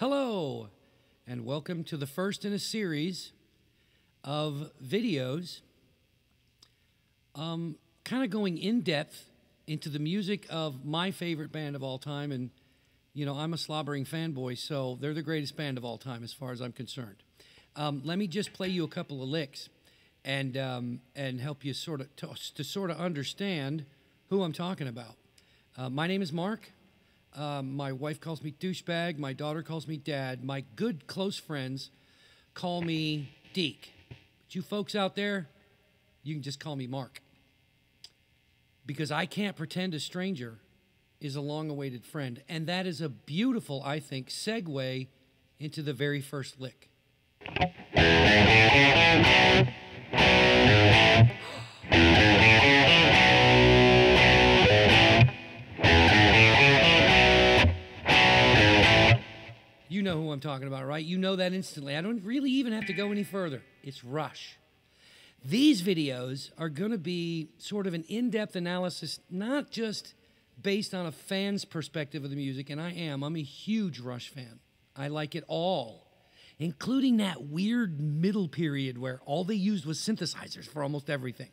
Hello, and welcome to the first in a series of videos, um, kind of going in depth into the music of my favorite band of all time. And, you know, I'm a slobbering fanboy, so they're the greatest band of all time as far as I'm concerned. Um, let me just play you a couple of licks and, um, and help you sort of to, to sort of understand who I'm talking about. Uh, my name is Mark. Um, my wife calls me douchebag. My daughter calls me dad. My good close friends call me Deke. But you folks out there, you can just call me Mark. Because I can't pretend a stranger is a long awaited friend. And that is a beautiful, I think, segue into the very first lick. You know who I'm talking about, right? You know that instantly. I don't really even have to go any further. It's Rush. These videos are going to be sort of an in depth analysis, not just based on a fan's perspective of the music, and I am. I'm a huge Rush fan. I like it all, including that weird middle period where all they used was synthesizers for almost everything.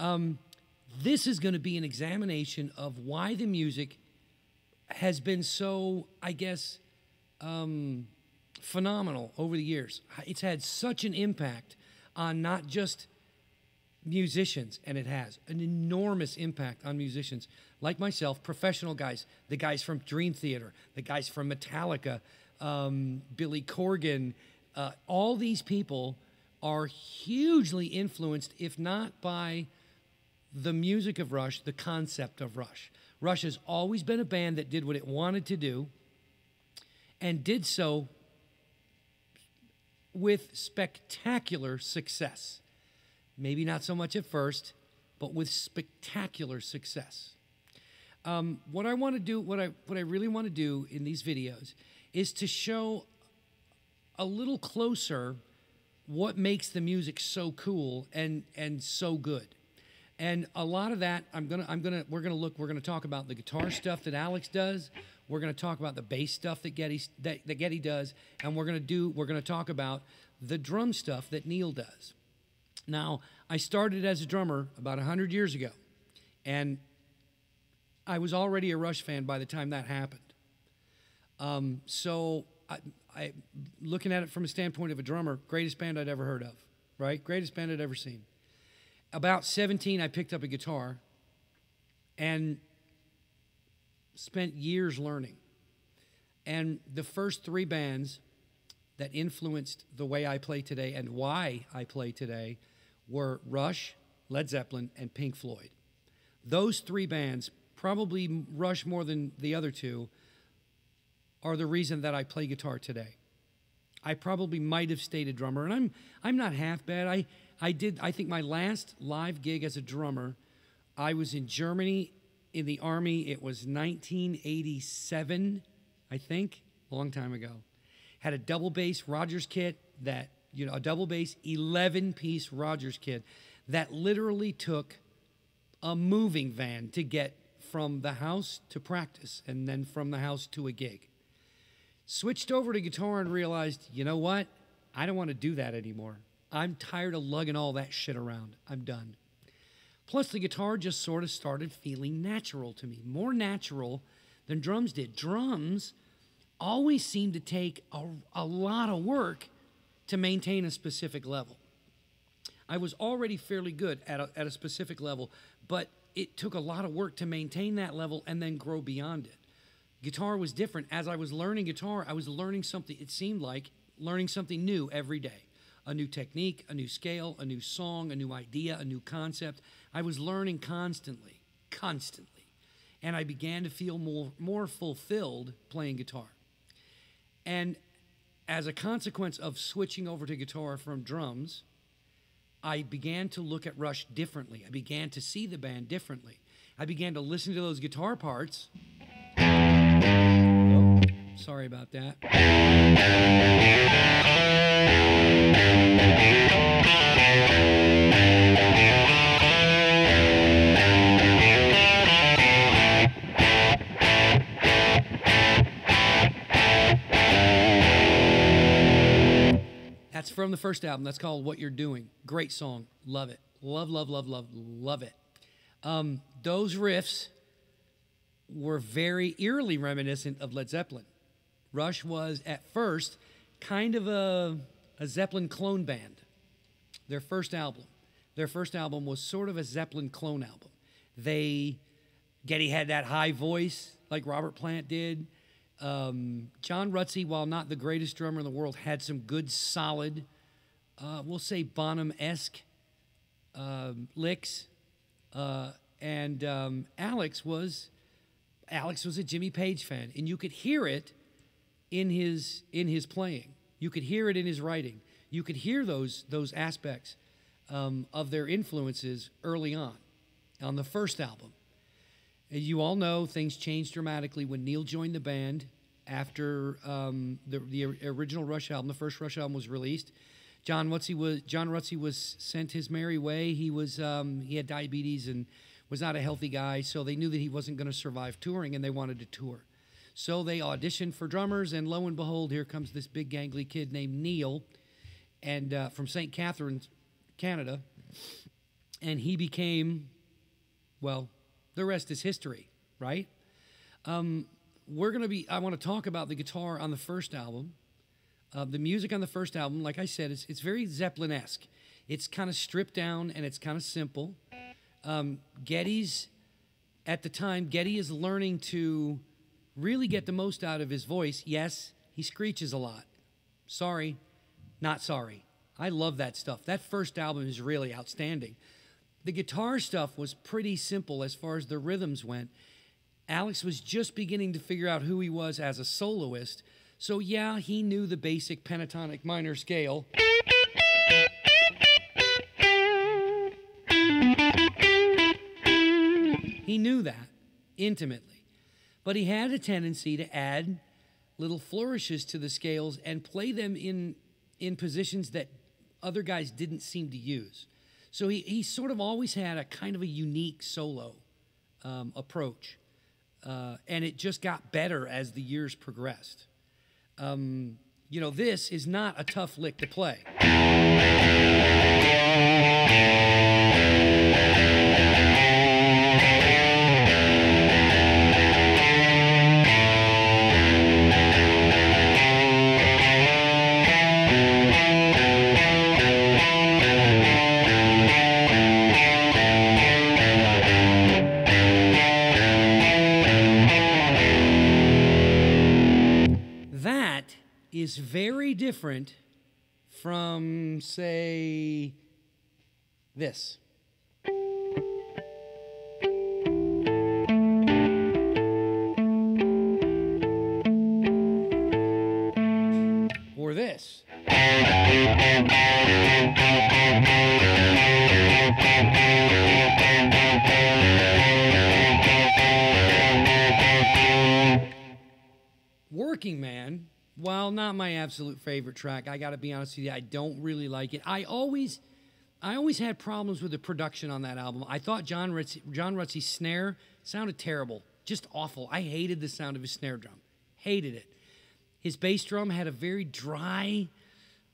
Um, this is going to be an examination of why the music has been so, I guess, um, phenomenal over the years. It's had such an impact on not just musicians, and it has an enormous impact on musicians like myself, professional guys, the guys from Dream Theater, the guys from Metallica, um, Billy Corgan. Uh, all these people are hugely influenced, if not by the music of Rush, the concept of Rush. Rush has always been a band that did what it wanted to do and did so with spectacular success. Maybe not so much at first, but with spectacular success. Um, what I want to do, what I what I really want to do in these videos, is to show a little closer what makes the music so cool and and so good. And a lot of that, I'm gonna, I'm gonna, we're gonna look, we're gonna talk about the guitar stuff that Alex does. We're going to talk about the bass stuff that Geddy that, that Geddy does, and we're going to do we're going to talk about the drum stuff that Neil does. Now, I started as a drummer about 100 years ago, and I was already a Rush fan by the time that happened. Um, so, I, I, looking at it from a standpoint of a drummer, greatest band I'd ever heard of, right? Greatest band I'd ever seen. About 17, I picked up a guitar, and spent years learning. And the first three bands that influenced the way I play today and why I play today were Rush, Led Zeppelin, and Pink Floyd. Those three bands, probably Rush more than the other two, are the reason that I play guitar today. I probably might have stayed a drummer, and I'm I'm not half bad. I I did I think my last live gig as a drummer, I was in Germany in the Army. It was 1987, I think, a long time ago. Had a double bass Rogers kit that, you know, a double bass 11 piece Rogers kit that literally took a moving van to get from the house to practice and then from the house to a gig. Switched over to guitar and realized, you know what? I don't want to do that anymore. I'm tired of lugging all that shit around. I'm done. Plus, the guitar just sort of started feeling natural to me, more natural than drums did. Drums always seemed to take a, a lot of work to maintain a specific level. I was already fairly good at a, at a specific level, but it took a lot of work to maintain that level and then grow beyond it. Guitar was different. As I was learning guitar, I was learning something, it seemed like learning something new every day a new technique, a new scale, a new song, a new idea, a new concept. I was learning constantly, constantly. And I began to feel more, more fulfilled playing guitar. And as a consequence of switching over to guitar from drums, I began to look at Rush differently. I began to see the band differently. I began to listen to those guitar parts. Oh, sorry about that. That's from the first album. That's called What You're Doing. Great song. Love it. Love, love, love, love, love it. Um, those riffs were very eerily reminiscent of Led Zeppelin. Rush was at first kind of a, a Zeppelin clone band. Their first album. Their first album was sort of a Zeppelin clone album. They, Geddy had that high voice like Robert Plant did. Um, John Rutsey, while not the greatest drummer in the world, had some good, solid, uh, we'll say Bonham esque um, licks. Uh, and um, Alex was Alex was a Jimmy Page fan, and you could hear it in his in his playing. You could hear it in his writing. You could hear those those aspects um, of their influences early on, on the first album. And you all know things changed dramatically when Neil joined the band after um, the the original Rush album, the first Rush album was released. John Rutsey was John Rutsey was sent his merry way. He was um, he had diabetes and was not a healthy guy, so they knew that he wasn't going to survive touring, and they wanted to tour. So they auditioned for drummers, and lo and behold, here comes this big gangly kid named Neil, and uh, from St. Catharines, Canada, and he became, well, the rest is history, right? Um, we're going to be. I want to talk about the guitar on the first album. Uh, the music on the first album, like I said, it's, it's very Zeppelin esque. It's kind of stripped down and it's kind of simple. Um, Geddy's, at the time, Geddy is learning to really get the most out of his voice. Yes, he screeches a lot. Sorry, not sorry. I love that stuff. That first album is really outstanding. The guitar stuff was pretty simple as far as the rhythms went. Alex was just beginning to figure out who he was as a soloist. So, yeah, he knew the basic pentatonic minor scale. He knew that intimately. But he had a tendency to add little flourishes to the scales and play them in, in positions that other guys didn't seem to use. So he, he sort of always had a kind of a unique solo um, approach. Uh, and it just got better as the years progressed. Um, you know, this is not a tough lick to play. Is very different from, say, this. Or this. Working Man while not my absolute favorite track, I got to be honest with you, I don't really like it. I always, I always had problems with the production on that album. I thought John Rutsey, John Rutsey's snare sounded terrible, just awful. I hated the sound of his snare drum, hated it. His bass drum had a very dry,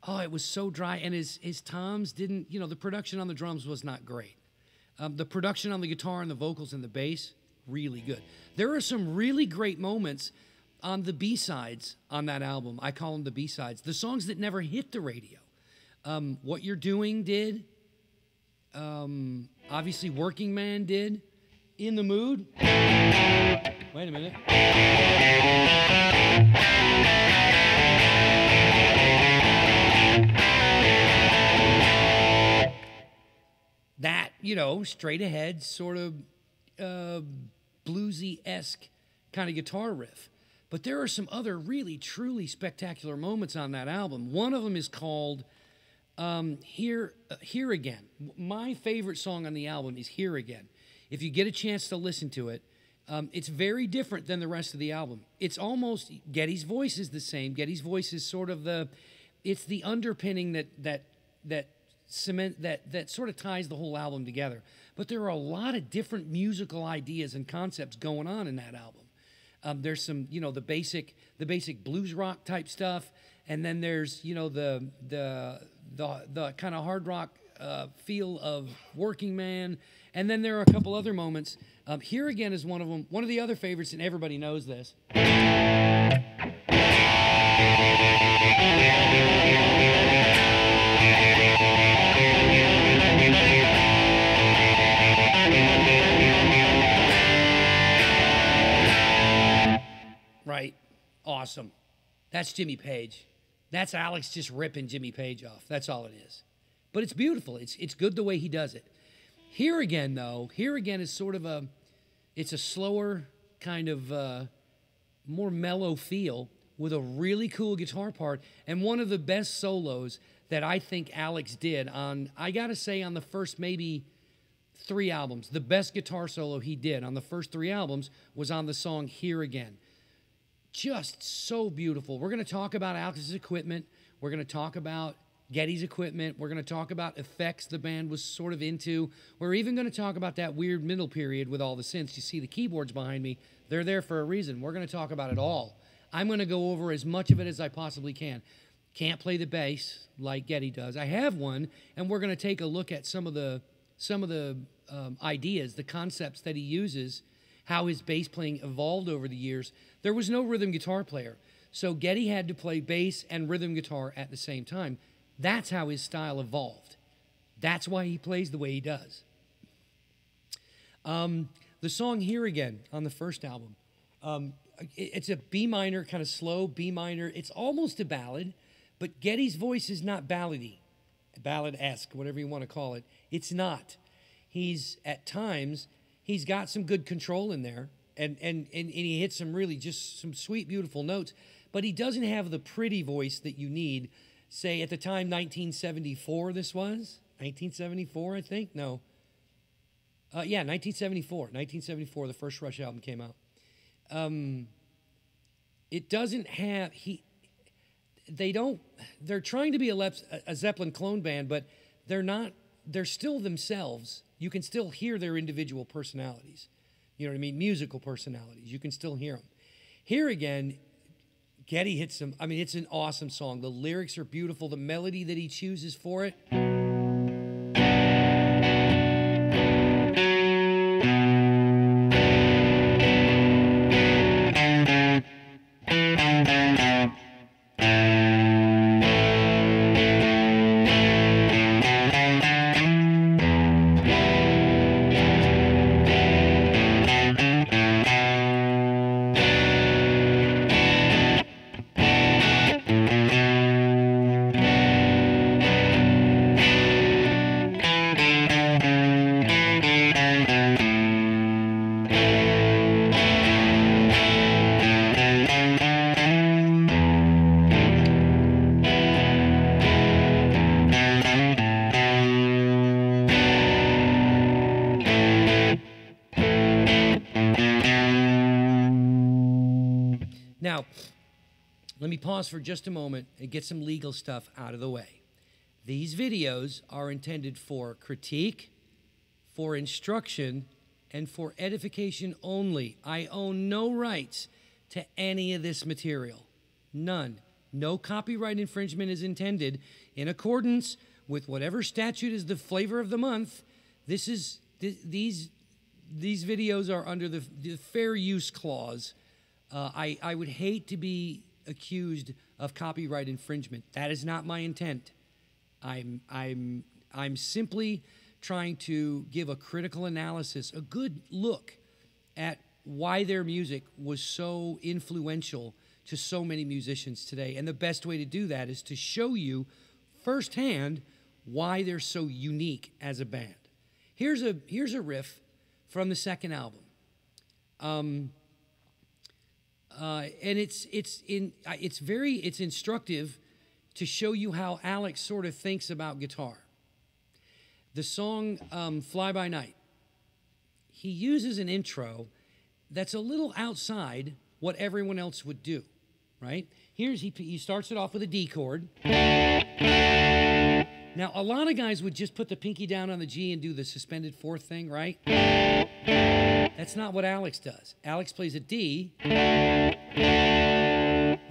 oh, it was so dry, and his his toms didn't, you know, the production on the drums was not great. Um, the production on the guitar and the vocals and the bass, really good. There are some really great moments on the B sides on that album. I call them the B sides, the songs that never hit the radio. Um, what You're Doing did. Um, obviously, Working Man did. In the Mood. Wait a minute. That, you know, straight ahead, sort of uh, bluesy esque kind of guitar riff. But there are some other really, truly spectacular moments on that album. One of them is called um, Here, uh, Here Again. My favorite song on the album is Here Again. If you get a chance to listen to it, um, it's very different than the rest of the album. It's almost Geddy's voice is the same. Geddy's voice is sort of the, it's the underpinning that that that cement that that sort of ties the whole album together. But there are a lot of different musical ideas and concepts going on in that album. Um, there's some, you know, the basic the basic blues rock type stuff, and then there's you know the the the the kind of hard rock uh, feel of Working Man, and then there are a couple other moments. Um, here again is one of them. One of the other favorites, and everybody knows this. Awesome. That's Jimmy Page. That's Alex just ripping Jimmy Page off. That's all it is. But it's beautiful. It's it's good the way he does it. Here again, though, here again is sort of a it's a slower kind of uh, more mellow feel with a really cool guitar part and one of the best solos that I think Alex did on I gotta say on the first maybe three albums. The best guitar solo he did on the first three albums was on the song Here Again just so beautiful. We're going to talk about Alex's equipment. We're going to talk about Geddy's equipment. We're going to talk about effects the band was sort of into. We're even going to talk about that weird middle period with all the synths. You see the keyboards behind me, they're there for a reason. We're going to talk about it all. I'm going to go over as much of it as I possibly can. Can't play the bass like Geddy does. I have one, and we're going to take a look at some of the some of the um, ideas, the concepts that he uses how his bass playing evolved over the years. There was no rhythm guitar player. So Geddy had to play bass and rhythm guitar at the same time. That's how his style evolved. That's why he plays the way he does. Um, the song Here Again on the first album, um, it's a B minor, kind of slow B minor. It's almost a ballad, but Geddy's voice is not ballady, ballad esque, whatever you want to call it. It's not. He's at times he's got some good control in there and, and, and, and he hits some really just some sweet, beautiful notes, but he doesn't have the pretty voice that you need. Say at the time, 1974, this was 1974, I think. No, uh, yeah, 1974. 1974, the first Rush album came out. Um, it doesn't have he. They don't. They're trying to be a, Lep, a Zeppelin clone band, but they're not. They're still themselves you can still hear their individual personalities. You know what I mean? Musical personalities. You can still hear them. Here again, Geddy hits some. I mean, it's an awesome song. The lyrics are beautiful. The melody that he chooses for it. Pause for just a moment and get some legal stuff out of the way. These videos are intended for critique, for instruction, and for edification only. I own no rights to any of this material. None. No copyright infringement is intended in accordance with whatever statute is the flavor of the month. This is th these these videos are under the, the fair use clause. Uh, I, I would hate to be accused of copyright infringement. That is not my intent. I'm, I'm, I'm simply trying to give a critical analysis, a good look at why their music was so influential to so many musicians today. And the best way to do that is to show you firsthand why they're so unique as a band. Here's a, here's a riff from the second album. Um, uh, and it's it's in uh, it's very it's instructive to show you how Alex sort of thinks about guitar. The song um, "Fly by Night." He uses an intro that's a little outside what everyone else would do, right? Here's he he starts it off with a D chord. Now, a lot of guys would just put the pinky down on the G and do the suspended fourth thing, right? That's not what Alex does. Alex plays a D.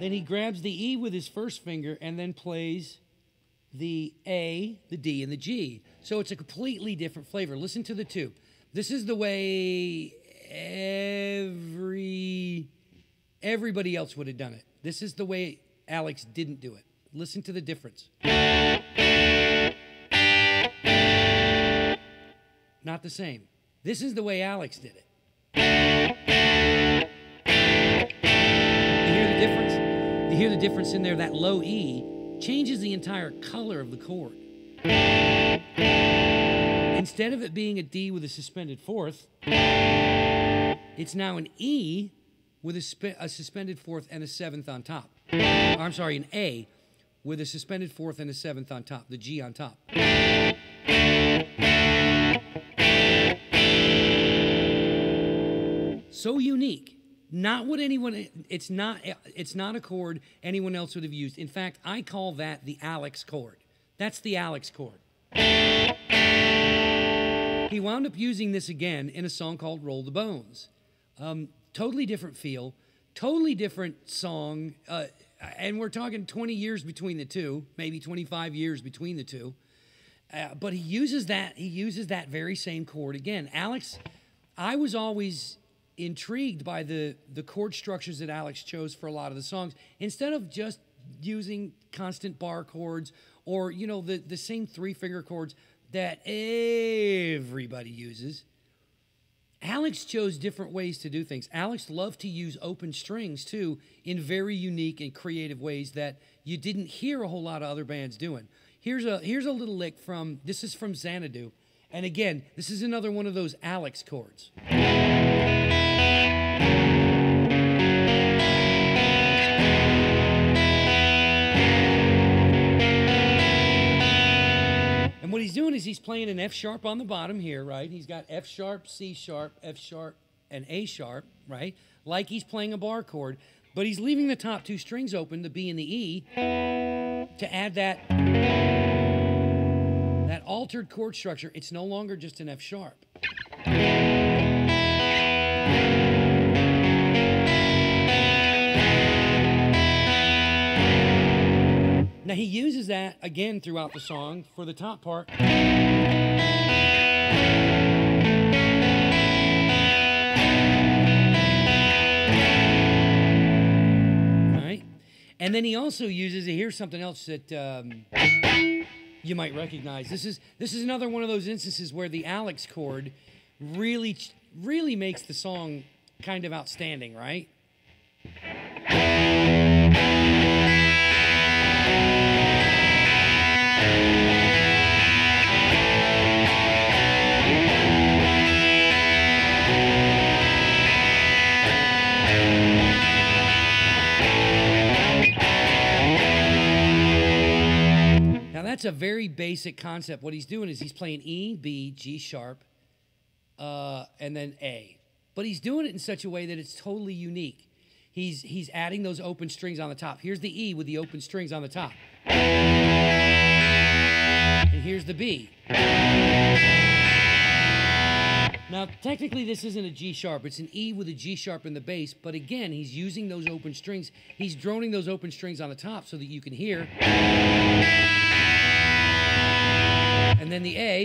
Then he grabs the E with his first finger and then plays the A, the D, and the G. So it's a completely different flavor. Listen to the two. This is the way every everybody else would have done it. This is the way Alex didn't do it. Listen to the difference. Not the same. This is the way Alex did it. You hear the difference in there? That low E changes the entire color of the chord. Instead of it being a D with a suspended fourth, it's now an E with a, a suspended fourth and a seventh on top. Or, I'm sorry, an A with a suspended fourth and a seventh on top, the G on top. So unique. Not what anyone it's not it's not a chord anyone else would have used. In fact, I call that the Alex chord. That's the Alex chord. He wound up using this again in a song called Roll the Bones. Um, totally different feel, totally different song. Uh, and we're talking 20 years between the two, maybe 25 years between the two. Uh, but he uses that he uses that very same chord again. Alex, I was always intrigued by the the chord structures that Alex chose for a lot of the songs. Instead of just using constant bar chords or you know the the same three finger chords that everybody uses. Alex chose different ways to do things. Alex loved to use open strings too in very unique and creative ways that you didn't hear a whole lot of other bands doing. Here's a here's a little lick from this is from Xanadu. And again, this is another one of those Alex chords. What he's doing is he's playing an F sharp on the bottom here, right? He's got F sharp, C sharp, F sharp, and A sharp, right? Like he's playing a bar chord, but he's leaving the top two strings open, the B and the E, to add that that altered chord structure. It's no longer just an F sharp. Now he uses that again throughout the song for the top part. Right. And then he also uses it. Here's something else that um, you might recognize. This is this is another one of those instances where the Alex chord really really makes the song kind of outstanding, right? That's a very basic concept. What he's doing is he's playing E, B, G sharp, uh, and then A. But he's doing it in such a way that it's totally unique. He's he's adding those open strings on the top. Here's the E with the open strings on the top. And here's the B. Now, technically, this isn't a G sharp. It's an E with a G sharp in the bass. But again, he's using those open strings. He's droning those open strings on the top so that you can hear. And then the A.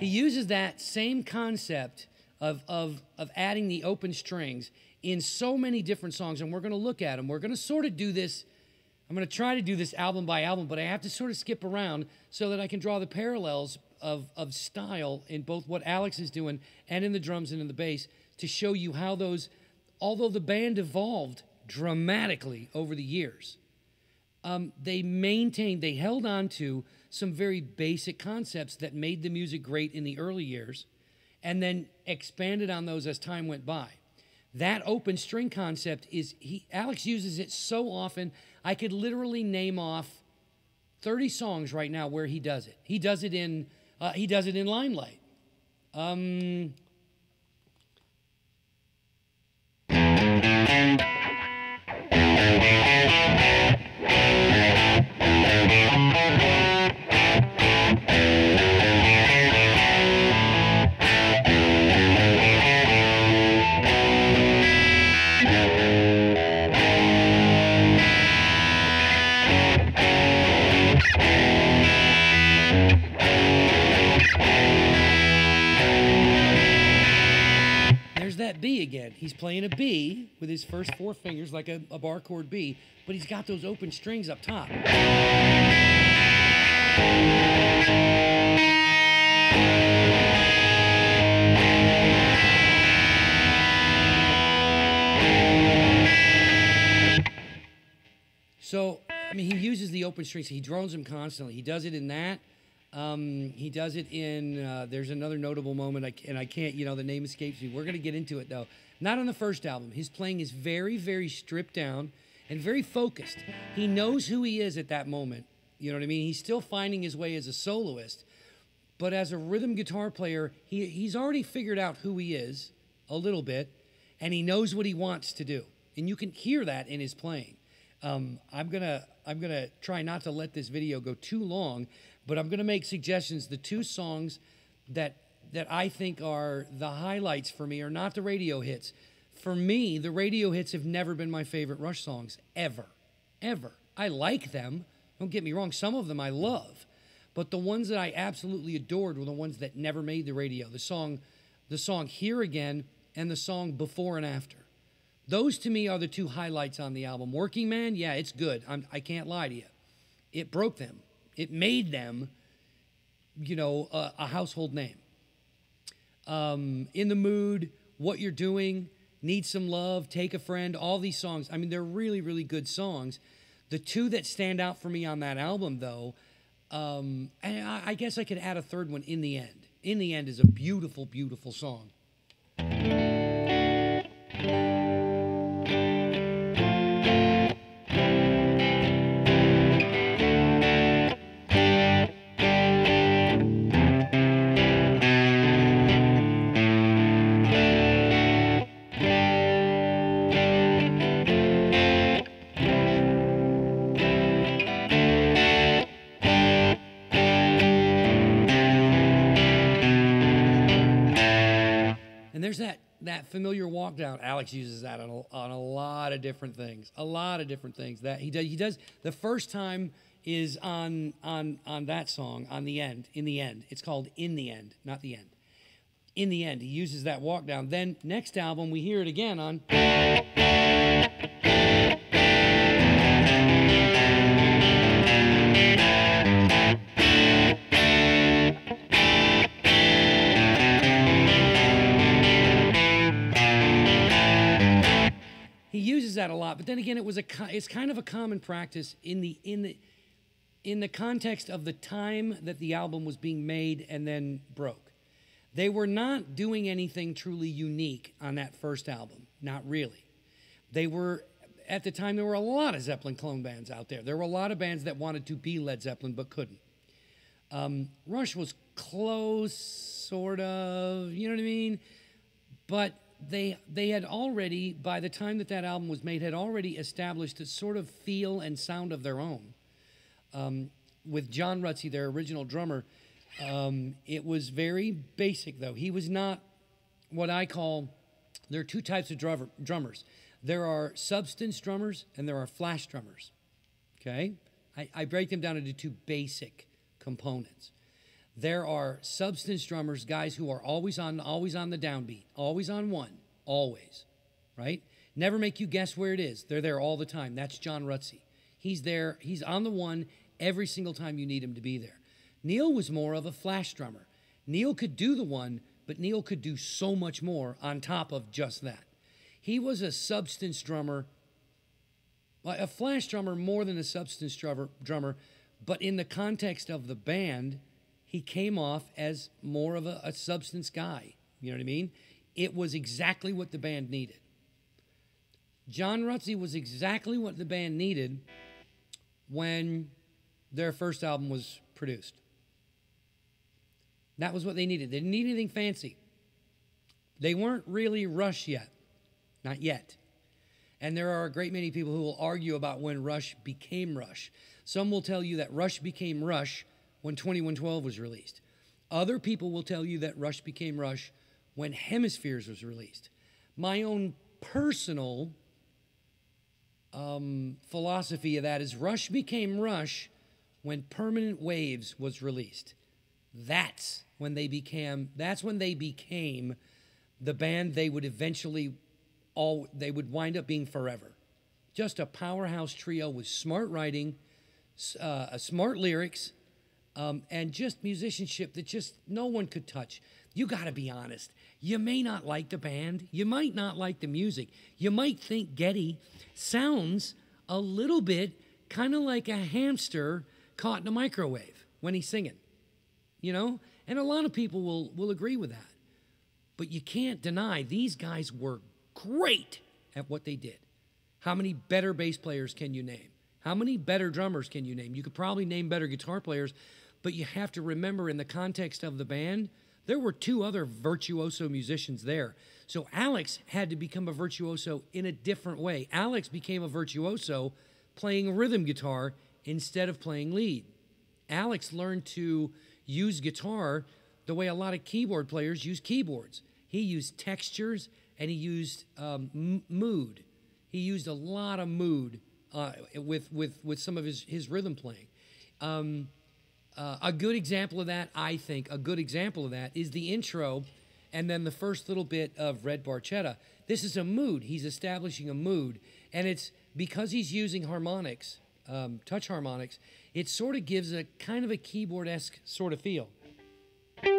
He uses that same concept of, of, of adding the open strings in so many different songs, and we're going to look at them. We're going to sort of do this. I'm going to try to do this album by album, but I have to sort of skip around so that I can draw the parallels of, of style in both what Alex is doing and in the drums and in the bass to show you how those, although the band evolved dramatically over the years, um, they maintained, they held on to some very basic concepts that made the music great in the early years and then expanded on those as time went by. That open string concept is he Alex uses it so often I could literally name off 30 songs right now where he does it. He does it in Uh, he does it in Limelight. Um, Again. He's playing a B with his first four fingers, like a, a bar chord B, but he's got those open strings up top. So, I mean, he uses the open strings. He drones them constantly. He does it in that. Um, he does it in. Uh, there's another notable moment, I, and I can't. You know, the name escapes me. We're gonna get into it though. Not on the first album. His playing is very, very stripped down and very focused. He knows who he is at that moment. You know what I mean? He's still finding his way as a soloist, but as a rhythm guitar player, he, he's already figured out who he is a little bit, and he knows what he wants to do, and you can hear that in his playing. Um, I'm gonna I'm gonna try not to let this video go too long, but I'm gonna make suggestions. The two songs that that I think are the highlights for me are not the radio hits. For me, the radio hits have never been my favorite Rush songs ever, ever. I like them. Don't get me wrong. Some of them I love, but the ones that I absolutely adored were the ones that never made the radio. The song, the song "Here Again" and the song "Before and After." Those to me are the two highlights on the album. Working Man, yeah, it's good. I'm, I can't lie to you. It broke them. It made them, you know, a, a household name. Um, in the mood, what you're doing, need some love, take a friend. All these songs. I mean, they're really, really good songs. The two that stand out for me on that album, though, um, and I, I guess I could add a third one. In the end, in the end is a beautiful, beautiful song. That familiar walk down. Alex uses that on a, on a lot of different things. A lot of different things. That he does. He does. The first time is on on on that song on the end. In the end, it's called "In the End," not the end. In the end, he uses that walk down. Then next album, we hear it again on. A lot. But then again it was a it's kind of a common practice in the in the in the context of the time that the album was being made and then broke. They were not doing anything truly unique on that first album. Not really. They were at the time there were a lot of zeppelin clone bands out there. There were a lot of bands that wanted to be led zeppelin but couldn't. Um, rush was close sort of you know what i mean? But they they had already by the time that that album was made had already established a sort of feel and sound of their own. Um, with john rutsey their original drummer um, it was very basic though. He was not what i call there are two types of drummer, drummers. There are substance drummers and there are flash drummers okay? I, I break them down into two basic components there are substance drummers, guys who are always on, always on the downbeat, always on one, always, right? Never make you guess where it is. They're there all the time. That's John Rutsey. He's there. He's on the one every single time you need him to be there. Neil was more of a flash drummer. Neil could do the one, but Neil could do so much more on top of just that. He was a substance drummer, a flash drummer more than a substance drummer, drummer but in the context of the band, he came off as more of a, a, substance guy. You know what I mean? It was exactly what the band needed. John Rutsey was exactly what the band needed when their first album was produced. That was what they needed. They didn't need anything fancy. They weren't really Rush yet. Not yet. And there are a great many people who will argue about when Rush became Rush. Some will tell you that Rush became Rush when 2112 was released. Other people will tell you that Rush became Rush when Hemispheres was released. My own personal um, philosophy of that is Rush became Rush when Permanent Waves was released. That's when they became. That's when they became the band they would eventually all they would wind up being forever. Just a powerhouse trio with smart writing, uh, smart lyrics, um, and just musicianship that just no one could touch. You got to be honest. You may not like the band. You might not like the music. You might think Geddy sounds a little bit kind of like a hamster caught in a microwave when he's singing. You know? And a lot of people will, will agree with that. But you can't deny these guys were great at what they did. How many better bass players can you name? How many better drummers can you name? You could probably name better guitar players, but you have to remember in the context of the band, there were two other virtuoso musicians there. So Alex had to become a virtuoso in a different way. Alex became a virtuoso playing rhythm guitar instead of playing lead. Alex learned to use guitar the way a lot of keyboard players use keyboards. He used textures and he used um, mood. He used a lot of mood uh, with, with, with some of his, his rhythm playing. Um, uh, a good example of that, I think, a good example of that is the intro and then the first little bit of Red Barchetta. This is a mood. He's establishing a mood. And it's because he's using harmonics, um, touch harmonics, it sort of gives a kind of a keyboard esque sort of feel. You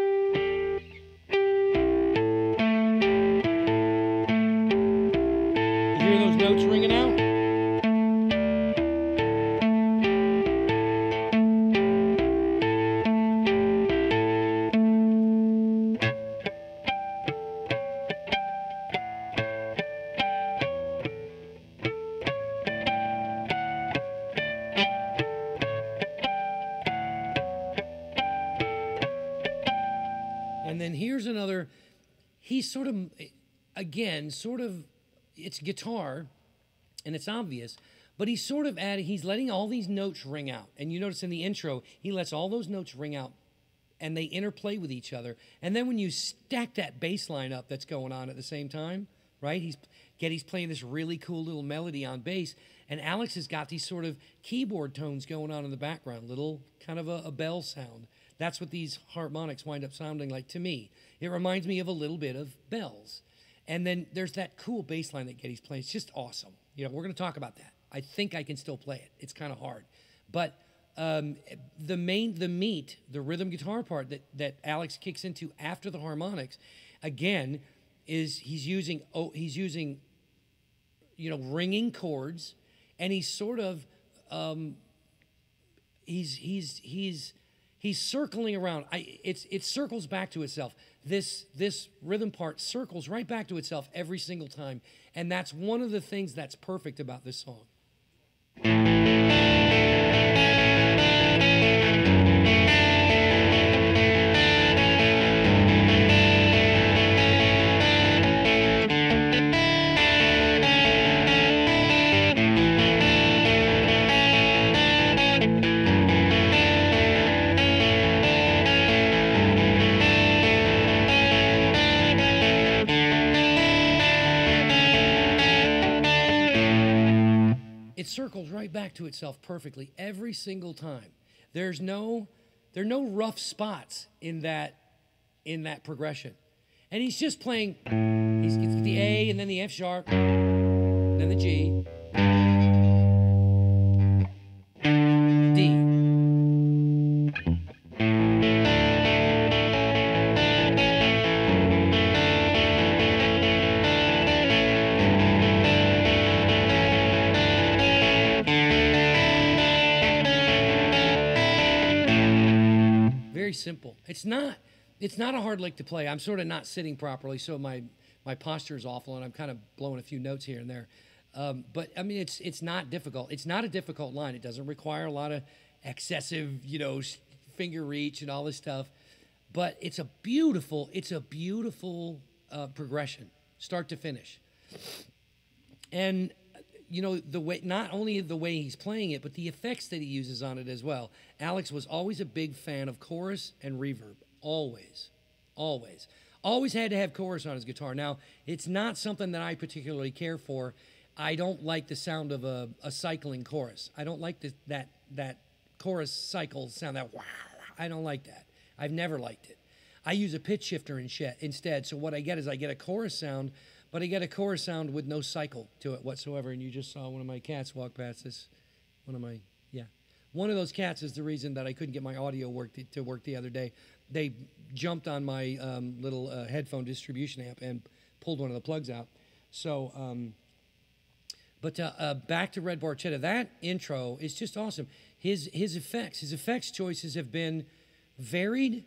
hear those notes ringing out? Sort of, again, sort of, it's guitar and it's obvious, but he's sort of adding, he's letting all these notes ring out. And you notice in the intro, he lets all those notes ring out and they interplay with each other. And then when you stack that bass line up that's going on at the same time, right? He's Geddy's playing this really cool little melody on bass, and Alex has got these sort of keyboard tones going on in the background, little kind of a, a bell sound. That's what these harmonics wind up sounding like to me. It reminds me of a little bit of bells. And then there's that cool bass line that Geddy's playing. It's just awesome. You know, we're going to talk about that. I think I can still play it. It's kind of hard. But um, the main, the meat, the rhythm guitar part that, that Alex kicks into after the harmonics, again, is he's using, oh, he's using, you know, ringing chords, and he's sort of, um, he's, he's, he's, he's circling around. I, it's, it circles back to itself. This, this rhythm part circles right back to itself every single time. And that's one of the things that's perfect about this song. Circles right back to itself perfectly every single time. There's no there are no rough spots in that in that progression. And he's just playing he's the A and then the F sharp, then the G. Simple. It's not it's not a hard lick to play. I'm sort of not sitting properly, so my my posture is awful, and I'm kind of blowing a few notes here and there. Um, but I mean, it's it's not difficult. It's not a difficult line. It doesn't require a lot of excessive, you know, finger reach and all this stuff. but it's a beautiful, it's a beautiful uh, progression, start to finish. And you know the way not only the way he's playing it, but the effects that he uses on it as well. Alex was always a big fan of chorus and reverb, always, always, always had to have chorus on his guitar. Now it's not something that I particularly care for. I don't like the sound of a, a cycling chorus. I don't like the, that that chorus cycle sound. That wow, I don't like that. I've never liked it. I use a pitch shifter instead. So what I get is I get a chorus sound but I get a chorus sound with no cycle to it whatsoever. And you just saw one of my cats walk past this. One of my, yeah. One of those cats is the reason that I couldn't get my audio work to, to work the other day. They jumped on my um, little uh, headphone distribution amp and pulled one of the plugs out. So, um, but uh, uh, back to Red Barchetta. That intro is just awesome. His his effects, his effects choices have been varied,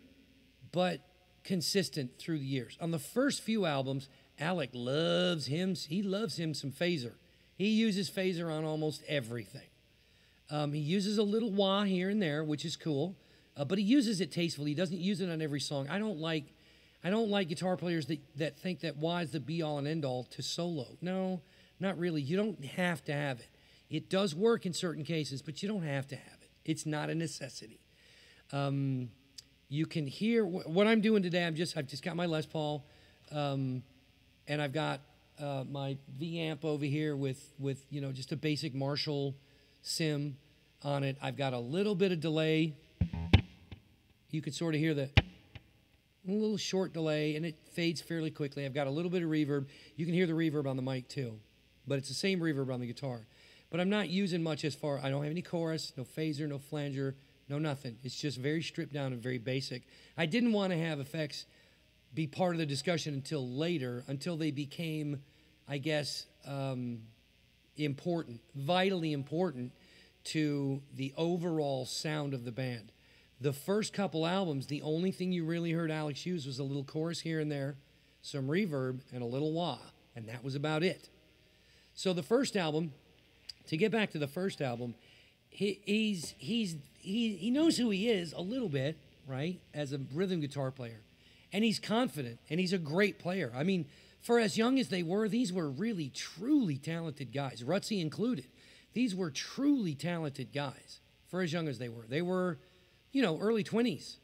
but consistent through the years. On the first few albums, Alex loves him. He loves him some phaser. He uses phaser on almost everything. Um, he uses a little wah here and there, which is cool, uh, but he uses it tastefully. He doesn't use it on every song. I don't like, I don't like guitar players that, that think that wah is the be all and end all to solo. No, not really. You don't have to have it. It does work in certain cases, but you don't have to have it. It's not a necessity. Um, you can hear what I'm doing today. I'm just I've just got my Les Paul. Um, and I've got uh, my V amp over here with with you know just a basic Marshall sim on it. I've got a little bit of delay. You can sort of hear the a little short delay, and it fades fairly quickly. I've got a little bit of reverb. You can hear the reverb on the mic too, but it's the same reverb on the guitar. But I'm not using much as far. I don't have any chorus, no phaser, no flanger, no nothing. It's just very stripped down and very basic. I didn't want to have effects be part of the discussion until later, until they became, I guess, um, important, vitally important to the overall sound of the band. The first couple albums, the only thing you really heard Alex use was a little chorus here and there, some reverb, and a little wah, and that was about it. So the first album, to get back to the first album, he, he's he's he, he knows who he is a little bit, right, as a rhythm guitar player and he's confident and he's a great player. I mean, for as young as they were, these were really truly talented guys, Rutsey included. These were truly talented guys for as young as they were. They were, you know, early 20s,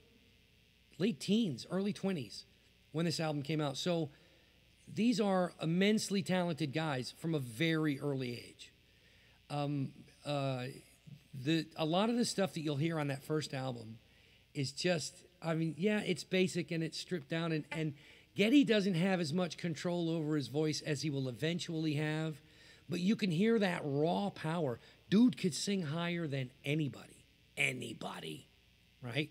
late teens, early 20s when this album came out. So these are immensely talented guys from a very early age. Um, uh, the a lot of the stuff that you'll hear on that first album is just I mean, yeah, it's basic and it's stripped down, and, and Geddy doesn't have as much control over his voice as he will eventually have, but you can hear that raw power. Dude could sing higher than anybody, anybody, right?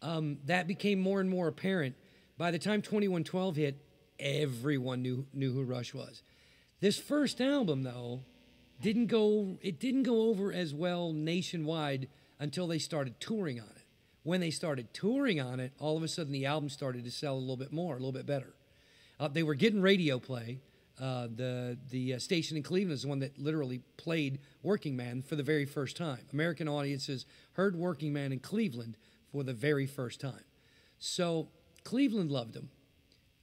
Um, that became more and more apparent. By the time 2112 hit, everyone knew knew who Rush was. This first album, though, didn't go it didn't go over as well nationwide until they started touring on it when they started touring on it, all of a sudden the album started to sell a little bit more, a little bit better. Uh, they were getting radio play. Uh, the the uh, station in Cleveland is the one that literally played Working Man for the very first time. American audiences heard Working Man in Cleveland for the very first time. So Cleveland loved them.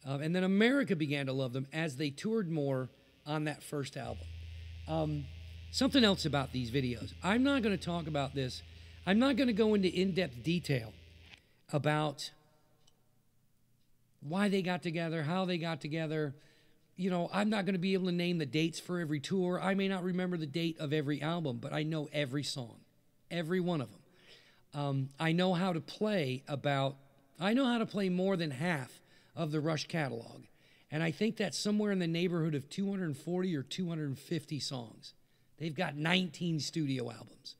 Uh, and then America began to love them as they toured more on that first album. Um, something else about these videos. I'm not going to talk about this I'm not going to go into in depth detail about why they got together, how they got together. You know, I'm not going to be able to name the dates for every tour. I may not remember the date of every album, but I know every song, every one of them. Um, I know how to play about, I know how to play more than half of the Rush catalog. And I think that's somewhere in the neighborhood of 240 or 250 songs. They've got 19 studio albums.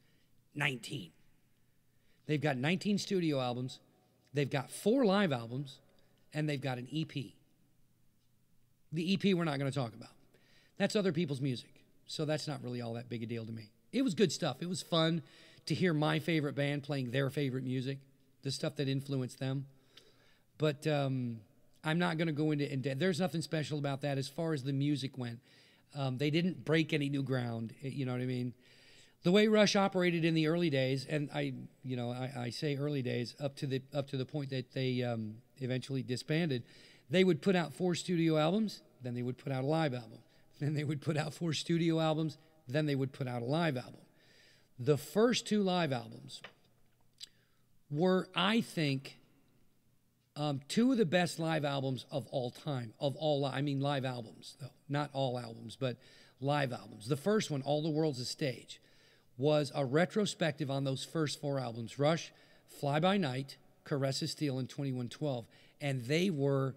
19. They've got 19 studio albums, they've got four live albums, and they've got an EP. The EP we're not going to talk about. That's other people's music. So that's not really all that big a deal to me. It was good stuff. It was fun to hear my favorite band playing their favorite music, the stuff that influenced them. But um, I'm not going to go into, there's nothing special about that as far as the music went. Um, they didn't break any new ground. You know what I mean? The way Rush operated in the early days, and I, you know, I, I say early days up to the up to the point that they um, eventually disbanded. They would put out four studio albums, then they would put out a live album, then they would put out four studio albums, then they would put out a live album. The first two live albums were, I think, um, two of the best live albums of all time. Of all, I mean, live albums, though, not all albums, but live albums. The first one, All the World's a Stage, was a retrospective on those first four albums Rush, Fly By Night, Caress of Steel, and 2112. And they were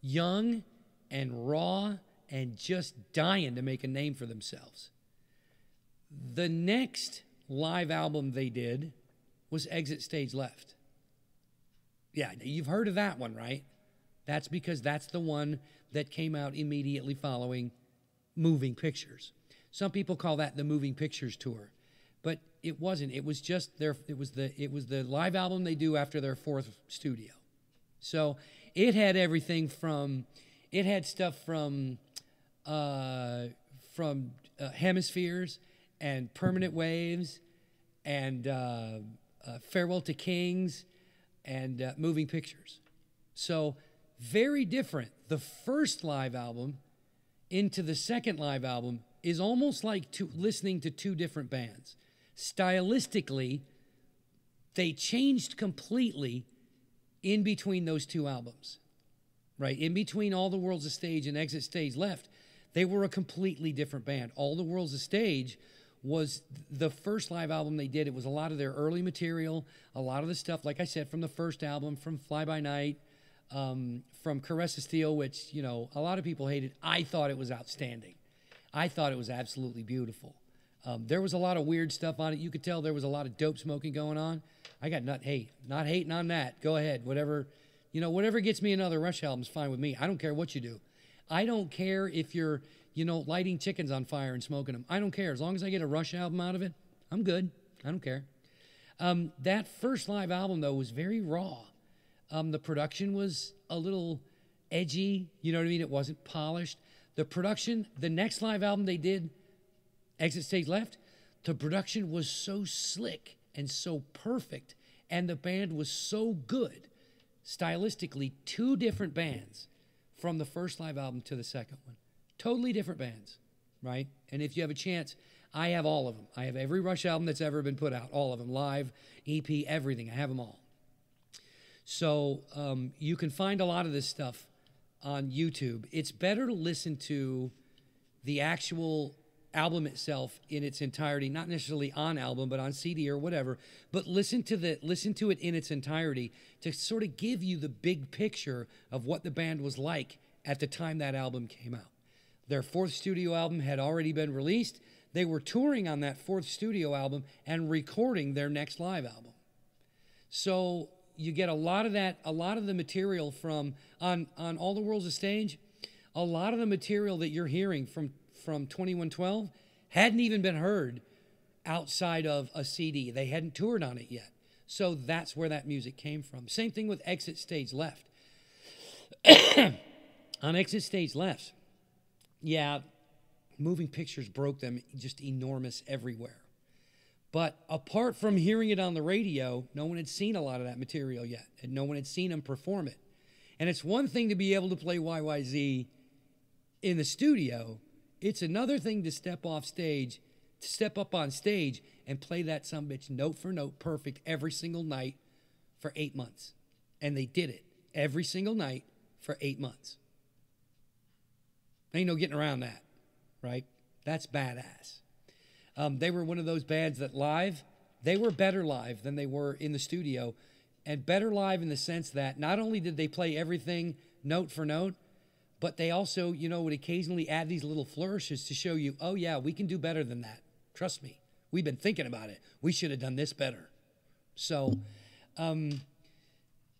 young and raw and just dying to make a name for themselves. The next live album they did was Exit Stage Left. Yeah, you've heard of that one, right? That's because that's the one that came out immediately following Moving Pictures. Some people call that the Moving Pictures tour, but it wasn't. It was just their it was the it was the live album they do after their fourth studio. So, it had everything from it had stuff from uh, from uh, hemispheres and permanent waves and uh, uh, farewell to kings and uh, moving pictures so very different the first live album into the second live album is almost like to, listening to two different bands stylistically they changed completely in between those two albums right in between all the world's a stage and exit stage left they were a completely different band. All the World's a Stage was the first live album they did. It was a lot of their early material, a lot of the stuff, like I said, from the first album, from Fly By Night, um, from Caress of Steel, which, you know, a lot of people hated. I thought it was outstanding. I thought it was absolutely beautiful. Um, there was a lot of weird stuff on it. You could tell there was a lot of dope smoking going on. I got not hate, not hating on that. Go ahead, whatever, you know, whatever gets me another Rush album is fine with me. I don't care what you do. I don't care if you're, you know, lighting chickens on fire and smoking them. I don't care. As long as I get a Rush album out of it, I'm good. I don't care. Um, that first live album, though, was very raw. Um, the production was a little edgy. You know what I mean? It wasn't polished. The production, the next live album they did, Exit Stage Left, the production was so slick and so perfect, and the band was so good. Stylistically, two different bands from the first live album to the second one. Totally different bands, right? And if you have a chance, I have all of them. I have every Rush album that's ever been put out, all of them, live, EP, everything. I have them all. So um, you can find a lot of this stuff on YouTube. It's better to listen to the actual album itself in its entirety, not necessarily on album, but on CD or whatever. But listen to the listen to it in its entirety to sort of give you the big picture of what the band was like at the time that album came out. Their fourth studio album had already been released. They were touring on that fourth studio album and recording their next live album. So you get a lot of that, a lot of the material from on on All the World's a Stage. A lot of the material that you're hearing from from 2112 hadn't even been heard outside of a CD. They hadn't toured on it yet. So that's where that music came from. Same thing with Exit Stage Left. on Exit Stage Left, yeah, moving pictures broke them just enormous everywhere. But apart from hearing it on the radio, no one had seen a lot of that material yet, and no one had seen them perform it. And it's one thing to be able to play YYZ in the studio, it's another thing to step off stage, to step up on stage and play that some bitch note for note perfect every single night for eight months. And they did it every single night for eight months. Ain't no getting around that, right? That's badass. Um, they were one of those bands that live, they were better live than they were in the studio. And better live in the sense that not only did they play everything note for note, but they also, you know, would occasionally add these little flourishes to show you, oh, yeah, we can do better than that. Trust me. We've been thinking about it. We should have done this better. So, um,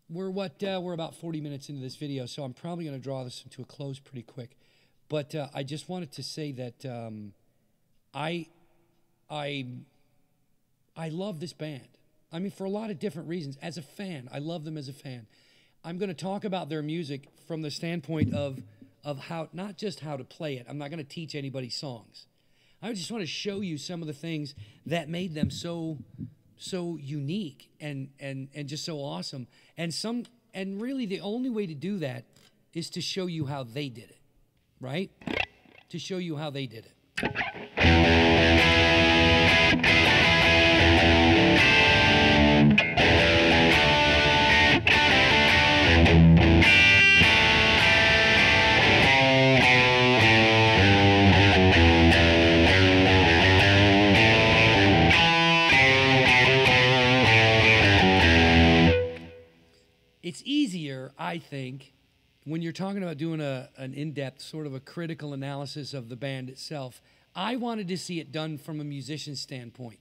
we're what uh, we're about 40 minutes into this video, so I'm probably going to draw this to a close pretty quick. But uh, I just wanted to say that um, I, I, I love this band. I mean, for a lot of different reasons. As a fan, I love them as a fan. I'm going to talk about their music from the standpoint of of how not just how to play it. I'm not going to teach anybody songs. I just want to show you some of the things that made them so so unique and and and just so awesome. And some and really the only way to do that is to show you how they did it, right? To show you how they did it. It's easier, I think, when you're talking about doing a, an in depth, sort of a critical analysis of the band itself. I wanted to see it done from a musician standpoint,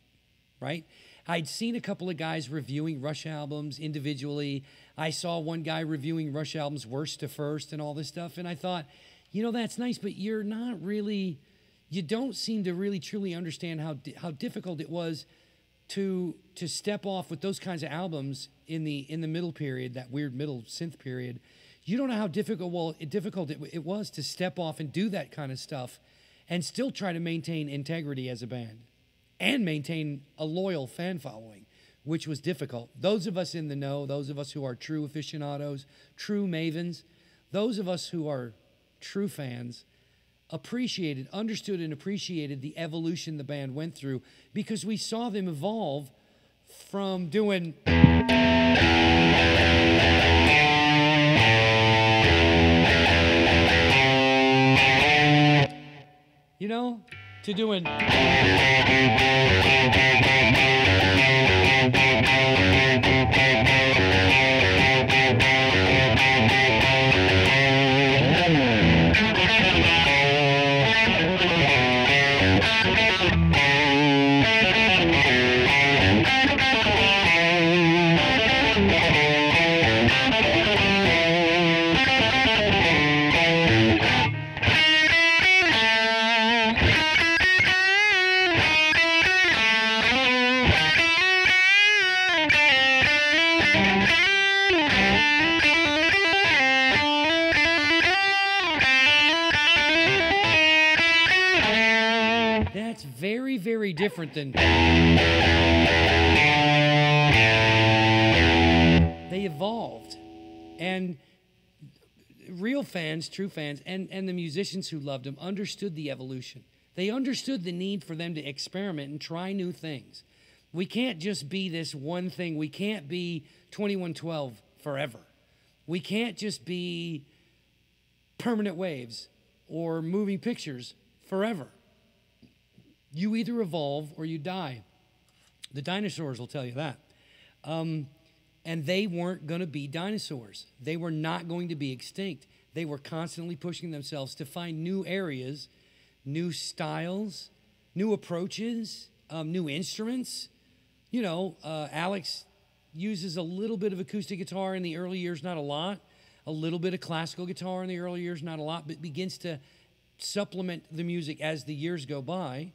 right? I'd seen a couple of guys reviewing Rush albums individually. I saw one guy reviewing Rush albums worst to first and all this stuff. And I thought, you know, that's nice, but you're not really, you don't seem to really truly understand how, how difficult it was to to step off with those kinds of albums in the in the middle period, that weird middle synth period, you don't know how difficult well difficult it, it was to step off and do that kind of stuff, and still try to maintain integrity as a band, and maintain a loyal fan following, which was difficult. Those of us in the know, those of us who are true aficionados, true mavens, those of us who are true fans appreciated, understood, and appreciated the evolution the band went through because we saw them evolve from doing. You know, to doing. Different than. They evolved. And real fans, true fans, and, and the musicians who loved them understood the evolution. They understood the need for them to experiment and try new things. We can't just be this one thing. We can't be 2112 forever. We can't just be permanent waves or moving pictures forever. You either evolve or you die. The dinosaurs will tell you that. Um, and they weren't going to be dinosaurs. They were not going to be extinct. They were constantly pushing themselves to find new areas, new styles, new approaches, um, new instruments. You know, uh, Alex uses a little bit of acoustic guitar in the early years, not a lot. A little bit of classical guitar in the early years, not a lot, but begins to supplement the music as the years go by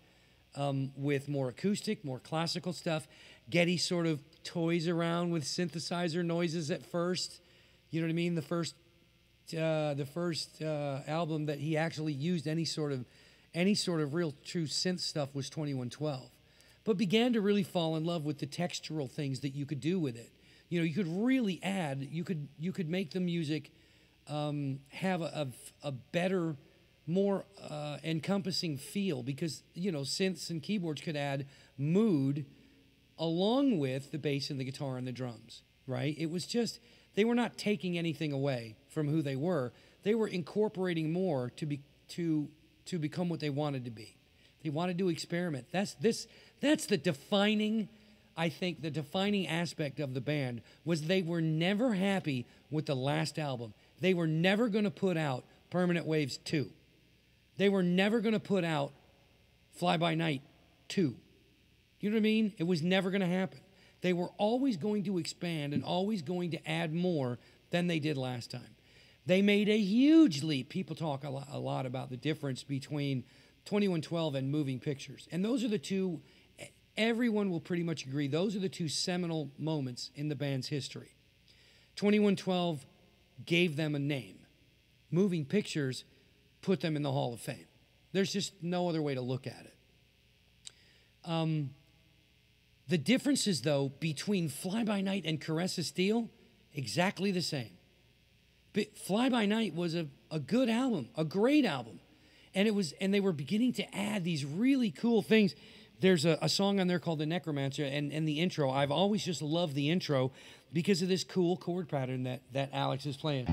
um, with more acoustic, more classical stuff. Geddy sort of toys around with synthesizer noises at first. You know what I mean? The first, uh, the first uh, album that he actually used any sort of, any sort of real true synth stuff was 2112, but began to really fall in love with the textural things that you could do with it. You know, you could really add, you could you could make the music um, have a, a, a better more uh, encompassing feel because you know synths and keyboards could add mood along with the bass and the guitar and the drums right? It was just they were not taking anything away from who they were. They were incorporating more to be to to become what they wanted to be. They wanted to experiment. That's this that's the defining i think the defining aspect of the band was they were never happy with the last album. They were never going to put out permanent waves 2 they were never going to put out Fly By Night 2. You know what I mean? It was never going to happen. They were always going to expand and always going to add more than they did last time. They made a huge leap. People talk a lot, a lot about the difference between 2112 and Moving Pictures. And those are the two, everyone will pretty much agree, those are the two seminal moments in the band's history. 2112 gave them a name. Moving Pictures put them in the Hall of Fame. There's just no other way to look at it. Um, the differences, though, between Fly By Night and Caress of Steel, exactly the same. But Fly By Night was a, a good album, a great album. And it was, and they were beginning to add these really cool things. There's a, a song on there called The Necromancer, and, and the intro. I've always just loved the intro because of this cool chord pattern that, that Alex is playing.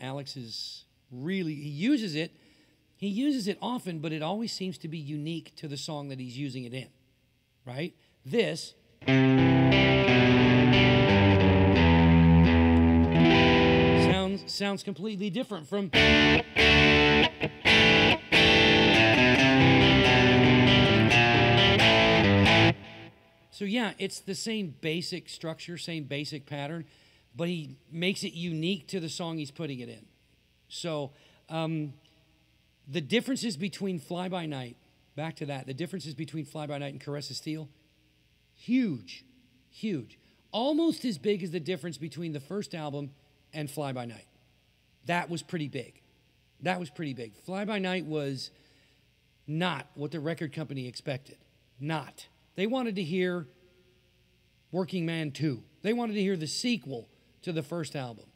Alex is really, he uses it. He uses it often, but it always seems to be unique to the song that he's using it in, right? This. Sounds, sounds completely different from. So, yeah, it's the same basic structure, same basic pattern, but he makes it unique to the song he's putting it in. So, um, the differences between Fly By Night, back to that, the differences between Fly By Night and Caress of Steel, huge, huge. Almost as big as the difference between the first album and Fly By Night. That was pretty big. That was pretty big. Fly By Night was not what the record company expected. Not. They wanted to hear Working Man 2. They wanted to hear the sequel to the first album.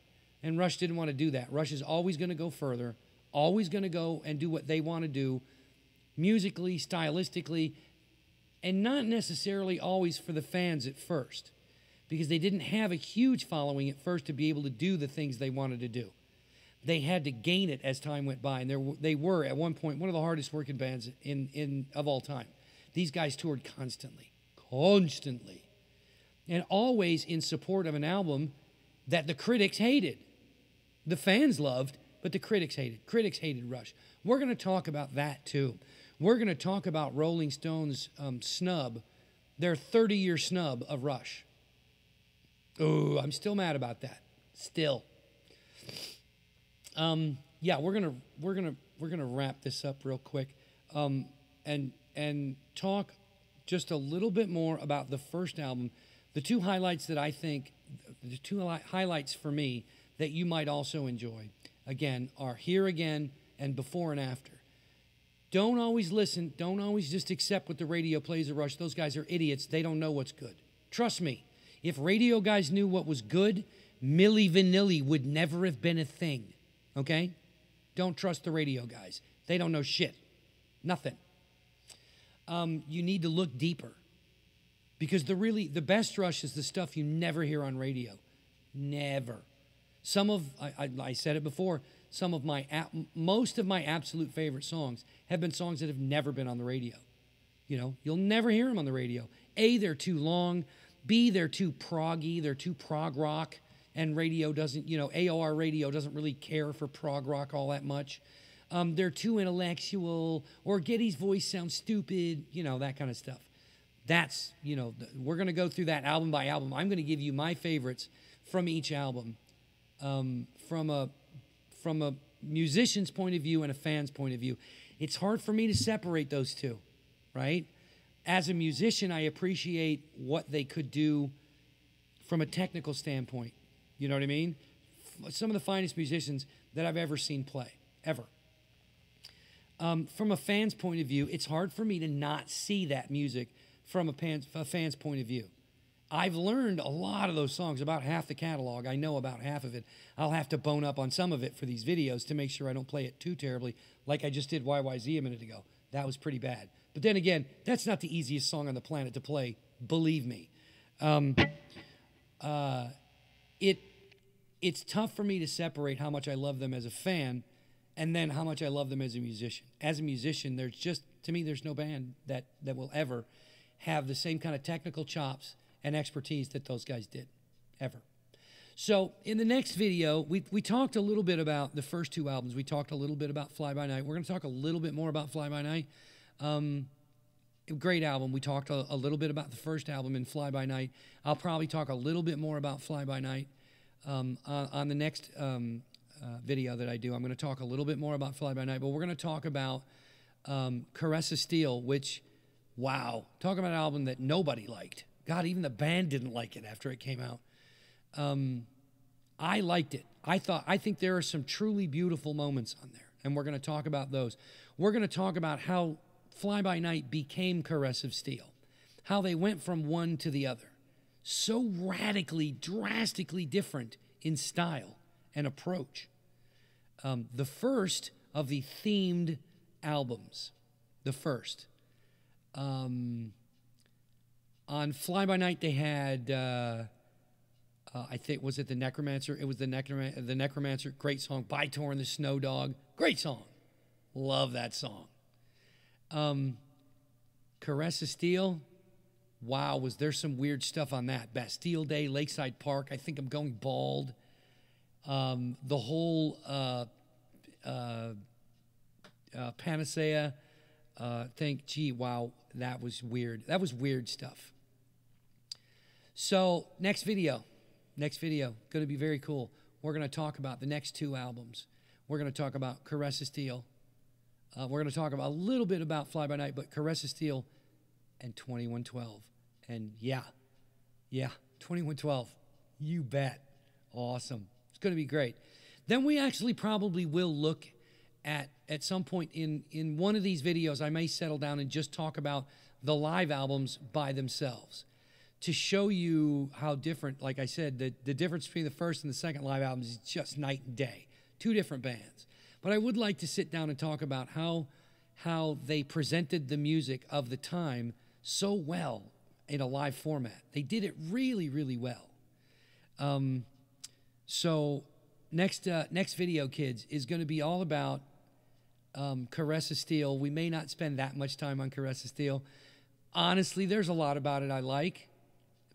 And Rush didn't want to do that. Rush is always going to go further, always going to go and do what they want to do musically, stylistically, and not necessarily always for the fans at first because they didn't have a huge following at first to be able to do the things they wanted to do. They had to gain it as time went by, and they were at one point one of the hardest working bands in, in of all time. These guys toured constantly, constantly, and always in support of an album that the critics hated. The fans loved, but the critics hated. Critics hated Rush. We're going to talk about that too. We're going to talk about Rolling Stones' um, snub, their 30 year snub of Rush. Oh, I'm still mad about that. Still. Um, yeah, we're gonna we're gonna we're gonna wrap this up real quick, um, and and talk just a little bit more about the first album. The two highlights that I think, the two highlights for me that you might also enjoy, again, are Here Again and Before and After. Don't always listen. Don't always just accept what the radio plays at Rush. Those guys are idiots. They don't know what's good. Trust me. If radio guys knew what was good, Milli Vanilli would never have been a thing. Okay? Don't trust the radio guys. They don't know shit. Nothing. Um, you need to look deeper because the really the best rush is the stuff you never hear on radio. Never. Some of i, I, I said it before some of my most of my absolute favorite songs have been songs that have never been on the radio. You know you'll never hear them on the radio. A they're too long. B they're too proggy. They're too prog rock. And radio doesn't you know aor radio doesn't really care for prog rock all that much. Um, they're too intellectual, or Geddy's voice sounds stupid, you know, that kind of stuff. That's, you know, we're going to go through that album by album. I'm going to give you my favorites from each album um, from, a, from a musician's point of view and a fan's point of view. It's hard for me to separate those two, right? As a musician, I appreciate what they could do from a technical standpoint. You know what I mean? Some of the finest musicians that I've ever seen play, ever um, from a fan's point of view, it's hard for me to not see that music from a, pan, a fan's point of view. I've learned a lot of those songs, about half the catalog. I know about half of it. I'll have to bone up on some of it for these videos to make sure I don't play it too terribly, like I just did YYZ a minute ago. That was pretty bad. But then again, that's not the easiest song on the planet to play, believe me. Um, uh, it, it's tough for me to separate how much I love them as a fan and then how much I love them as a musician. As a musician, there's just to me there's no band that that will ever have the same kind of technical chops and expertise that those guys did ever. So in the next video, we, we talked a little bit about the first two albums. We talked a little bit about Fly By Night. We're going to talk a little bit more about Fly By Night. Um, great album. We talked a, a, little bit about the first album in Fly By Night. I'll probably talk a little bit more about Fly By Night. Um, on, on the next um, uh, video that I do, I'm going to talk a little bit more about Fly By Night, but we're going to talk about um, Caress of Steel, which, wow, talk about an album that nobody liked. God, even the band didn't like it after it came out. Um, I liked it. I thought I think there are some truly beautiful moments on there, and we're going to talk about those. We're going to talk about how Fly By Night became Caress of Steel, how they went from one to the other, so radically, drastically different in style and approach. Um, the first of the themed albums, the first. Um, on Fly By Night, they had. Uh, uh, I think was it the Necromancer? It was the Necromancer. The Necromancer. Great song. By-Tor and the Snow Dog. Great song. Love that song. Um, Caress of Steel. Wow, was there some weird stuff on that? Bastille Day, Lakeside Park. I think I'm going bald. Um, the whole uh, uh, uh, Panacea uh, think, gee, wow, that was weird. That was weird stuff. So, next video, next video, going to be very cool. We're going to talk about the next two albums. We're going to talk about Caress of Steel. Uh, we're going to talk about a little bit about Fly By Night, but Caress of Steel and 2112. And yeah, yeah, 2112. You bet. Awesome. It's going to be great. Then we actually probably will look at at some point in in one of these videos I may settle down and just talk about the live albums by themselves to show you how different like I said the the difference between the first and the second live albums is just night and day. Two different bands. But I would like to sit down and talk about how how they presented the music of the time so well in a live format. They did it really really well. Um, so next uh, next video kids is going to be all about um, Caress of Steel. We may not spend that much time on Caress of Steel. Honestly, there's a lot about it I like,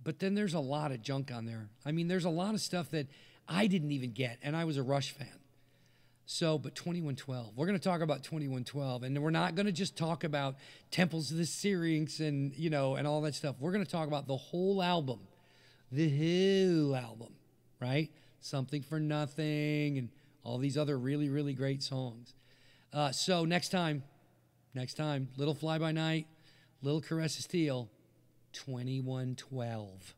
but then there's a lot of junk on there. I mean, there's a lot of stuff that I didn't even get, and I was a Rush fan. So, but 2112, we're going to talk about 2112, and we're not going to just talk about Temples of the Syrinx and, you know, and all that stuff. We're going to talk about the whole album, the whole album, right? Something for Nothing and all these other really, really great songs. Uh, so next time, next time, Little Fly By Night, Little Caress of Steel, 2112.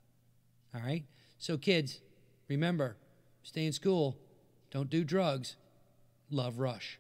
All right? So, kids, remember stay in school, don't do drugs, love Rush.